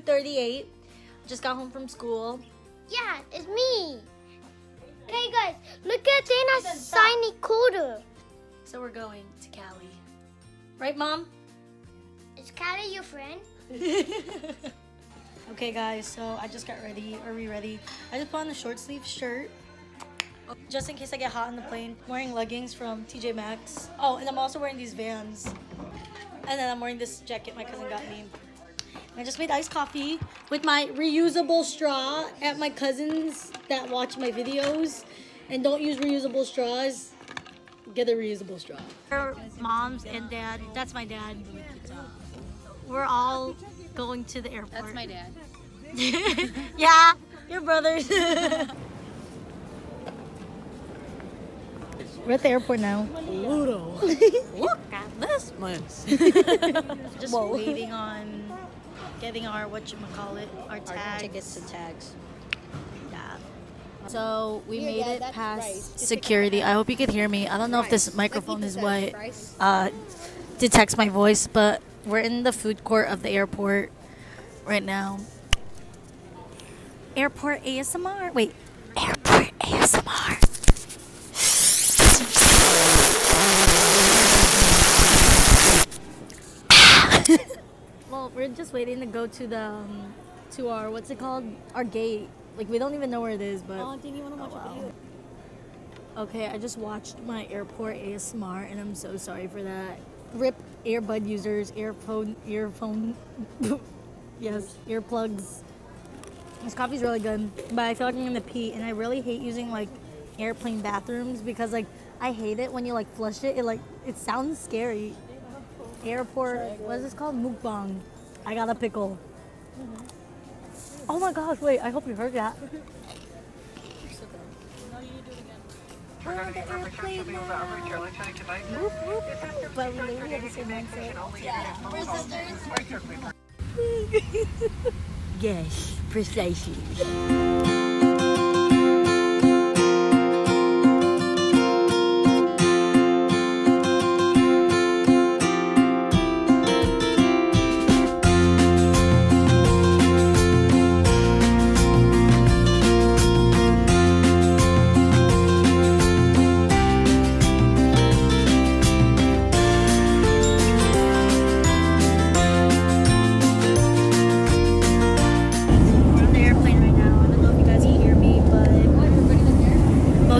2.38. Just got home from school. Yeah, it's me. Okay, guys, look at Dana's shiny quarter. So we're going to Cali. Right, Mom? Is Cali your friend? okay, guys, so I just got ready, Are we ready? I just put on the short sleeve shirt. Just in case I get hot on the plane. I'm wearing leggings from TJ Maxx. Oh, and I'm also wearing these Vans. And then I'm wearing this jacket my cousin got me. I just made iced coffee with my reusable straw at my cousins that watch my videos and don't use reusable straws. Get a reusable straw. Our moms and dad, that's my dad. We're all going to the airport. That's my dad. yeah, your brothers. We're at the airport now. Pluto. Look at this place. Just Whoa. waiting on getting our what you call it, our tags. Our tickets and tags. Yeah. So we Yeah, made yeah, it past. Security. I hope you could hear me. I don't know if this microphone is what uh, detects my voice, but we're in the food court of the airport right now. Airport ASMR. Wait, airport ASMR. well, we're just waiting to go to the um, to our what's it called? Our gate. Like we don't even know where it is, but Oh, didn't you want to watch a video? Okay, I just watched my airport ASMR and I'm so sorry for that. Rip earbud users, earphone, earphone, yes, earplugs. This coffee's really good, but I feel like I'm gonna pee and I really hate using like airplane bathrooms because like I hate it when you like flush it. It like it sounds scary. Airport, what is this called? Mukbang. I got a pickle. Oh my gosh! Wait, I hope you heard that. We're the airplane now. Whoop, whoop. But we literally have the same mindset. Yeah, we're sisters. Yes, precisely.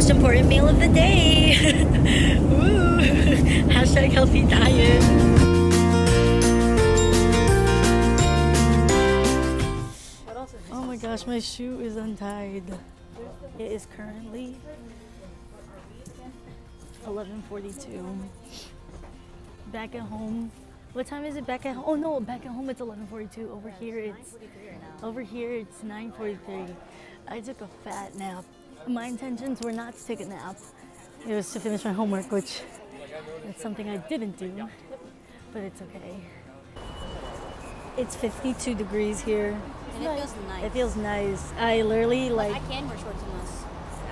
Most important meal of the day. Woo! Hashtag healthy diet. Oh my gosh, my shoe is untied. It is currently 11:42. Back at home. What time is it back at home? Oh no, back at home it's 11:42. Over here it's over here it's 9:43. I took a fat nap. My intentions were not to take a nap. It was to finish my homework, which that's something I didn't do. But it's okay. It's 52 degrees here. And it feels nice. It feels nice. I literally like. I can wear shorts in this.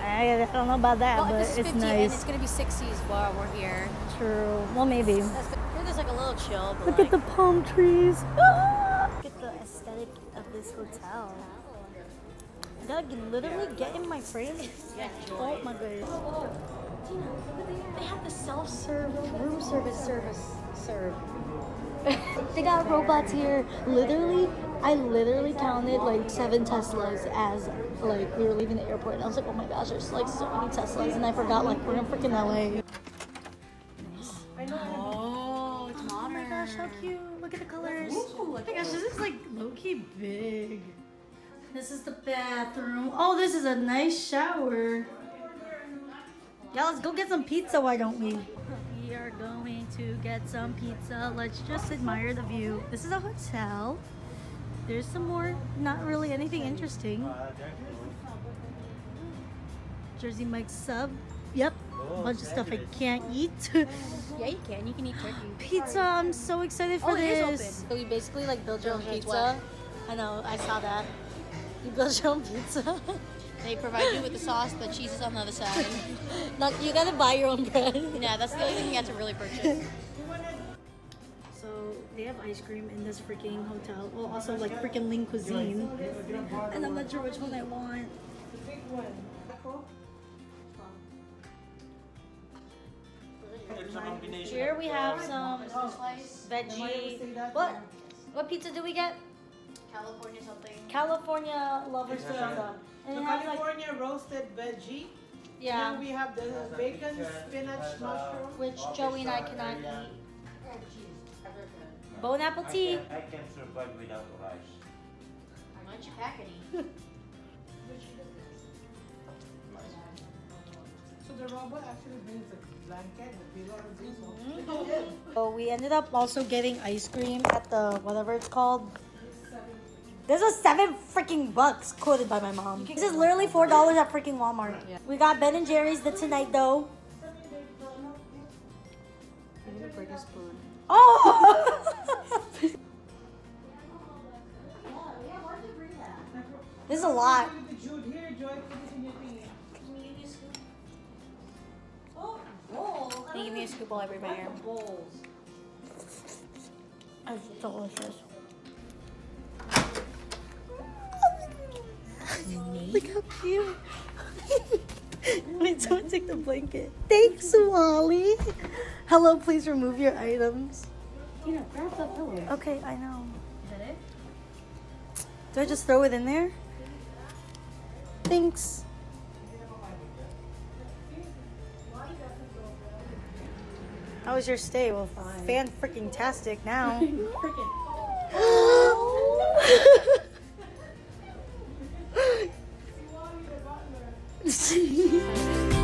I, I don't know about that, Well, but this is it's 50 and it's gonna be 60s while we're here. True. Well, maybe. That's good. Here there's like a little chill, but Look like, at the palm trees. Look at the aesthetic of this hotel. I gotta get- literally get in my frame. Oh my goodness. they have the self-serve room service service serve. They got robots here. Literally, I literally counted like seven Teslas as like we were leaving the airport. And I was like, oh my gosh, there's like so many Teslas, and I forgot like we're in freaking LA. Oh, it's Oh my gosh, how cute! Look at the colors. oh my gosh, this is like low key big. This is the bathroom. Oh, this is a nice shower. Yeah, let's go get some pizza. Why don't we? We are going to get some pizza. Let's just admire the view. This is a hotel. There's some more, not really anything interesting. Jersey Mike's sub. Yep. A bunch of stuff I can't eat. Yeah, you can. You can eat turkey. pizza. I'm so excited for Oh, it is this. open. So you basically like build your own pizza. I know. I saw that. You build your own pizza. They provide you with the sauce, the cheese is on the other side. Not you gotta buy your own bread. yeah, that's the only thing you have to really purchase. So the have ice cream in this freaking hotel. Well, also like freaking Lean Cuisine. And I'm not sure which one I want. Here we have some veggie. What? What pizza do we get? California something. California lovers pizza. And The it has like California roasted veggie. yeah, Then we have the bacon, spinach, mushroom. which Joey and I cannot eat. Bon appetit. I can survive without rice. Much packety. So the robot actually brings a blanket, the pillow, and things. Mm-hmm. So we ended up also getting ice cream at the whatever it's called. This was seven freaking bucks, quoted by my mom. This is literally four dollars at freaking Walmart. We got Ben and Jerry's the tonight though. Oh! this is a lot. Look at the Jude here, Joy, put this in your thing. Can you give me a scoop while I break my hair? It's delicious. Look how cute. Wait, someone take the blanket. Thanks, Wally. Hello, please remove your items. Tina, grab the pillow. Okay, I know. Is that it? Do I just throw it in there? Thanks. How was your stay? Well, fan freaking tastic now. Freaking. Sim.